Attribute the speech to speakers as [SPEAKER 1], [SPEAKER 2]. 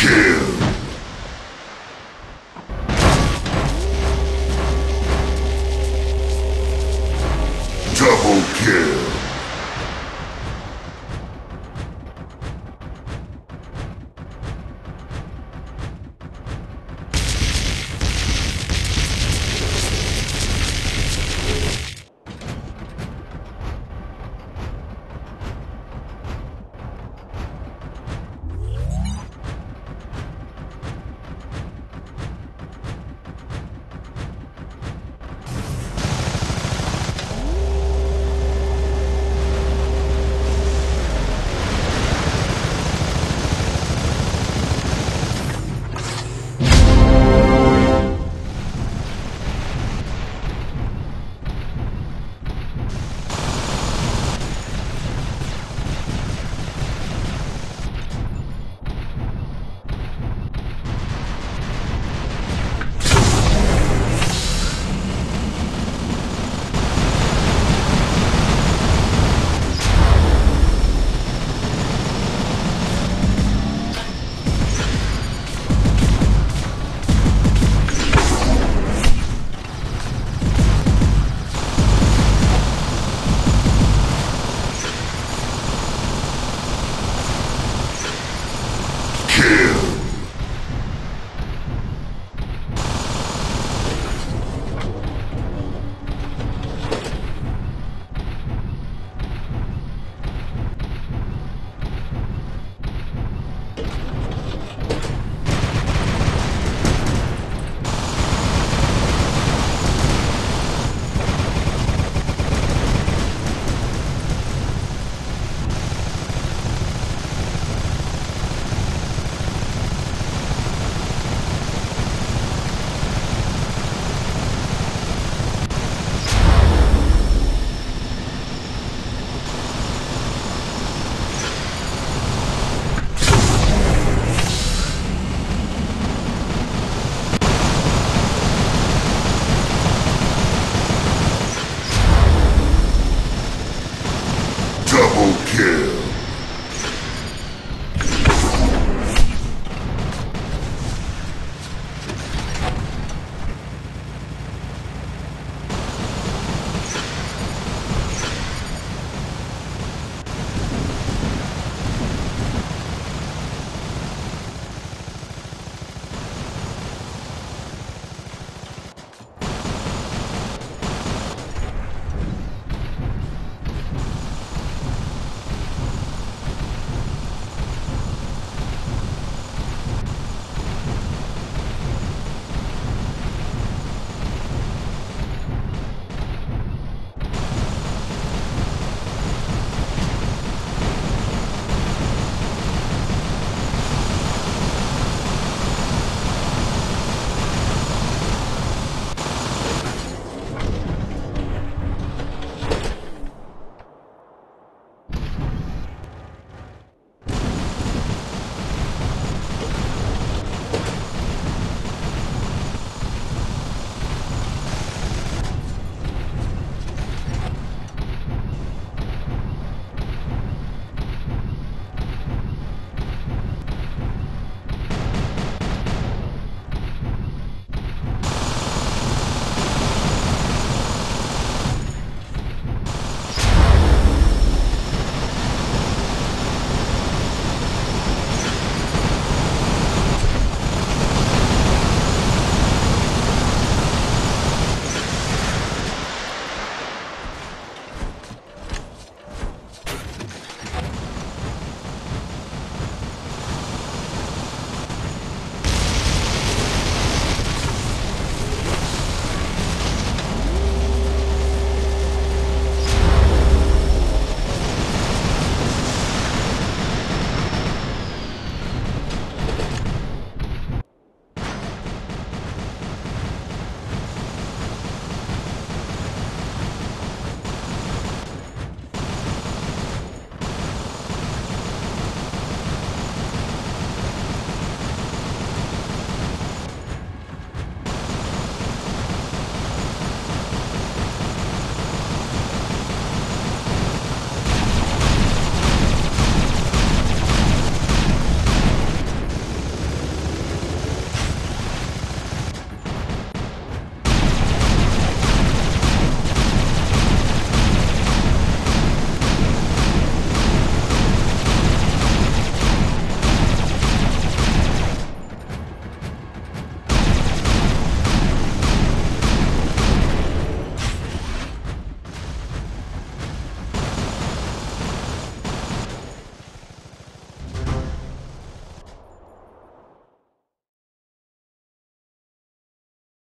[SPEAKER 1] Kill.